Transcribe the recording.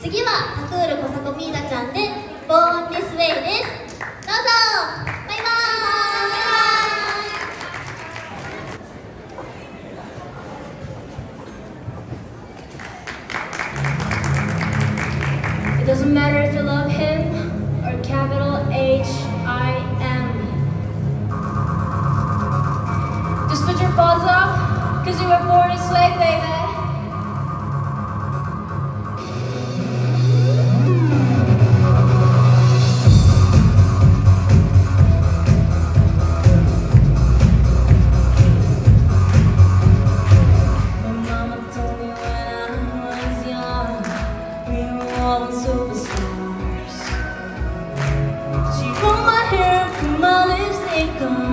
次はタクールコサコミーダちゃんで「Born This Way」ですどうぞバイバーイ It doesn't matter if you love him or capital H I M. Just put your paws up, cause you were born this way, baby. Were all superstars. She put my hair put my lipstick on,